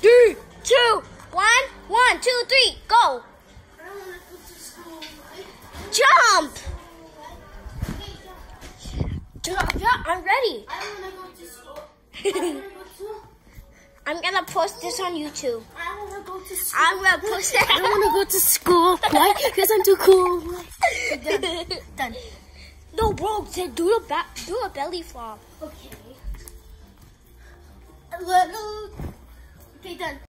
Three, two, one, one, two, three, go. Jump. Jump, jump, I'm ready. I wanna go to school. I wanna go to. I'm gonna post this on YouTube. I wanna go to school. I'm gonna post it. I wanna go to school. Why? Because I'm too cool. Done. Done. No, bro, say do a back, do a belly flop. Okay. A little.